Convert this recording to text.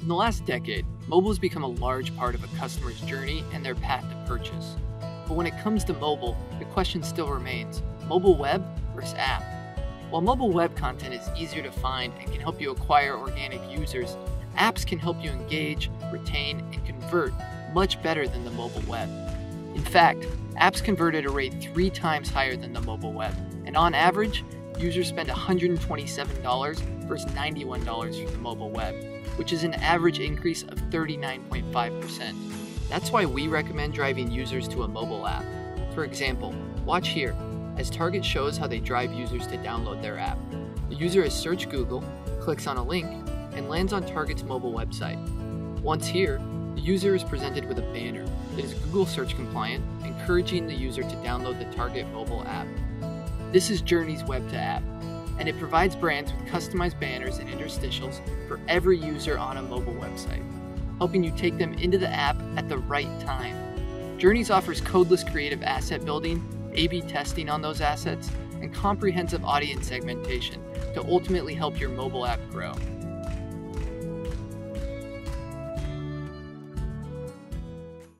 In the last decade, mobile has become a large part of a customer's journey and their path to purchase. But when it comes to mobile, the question still remains mobile web versus app. While mobile web content is easier to find and can help you acquire organic users, apps can help you engage, retain, and convert much better than the mobile web. In fact, apps convert at a rate three times higher than the mobile web, and on average, users spend $127 versus $91 for the mobile web, which is an average increase of 39.5%. That's why we recommend driving users to a mobile app. For example, watch here as Target shows how they drive users to download their app. The user has searched Google, clicks on a link, and lands on Target's mobile website. Once here, the user is presented with a banner that is Google search compliant, encouraging the user to download the Target mobile app. This is Journeys Web to App, and it provides brands with customized banners and interstitials for every user on a mobile website, helping you take them into the app at the right time. Journeys offers codeless creative asset building, A B testing on those assets, and comprehensive audience segmentation to ultimately help your mobile app grow.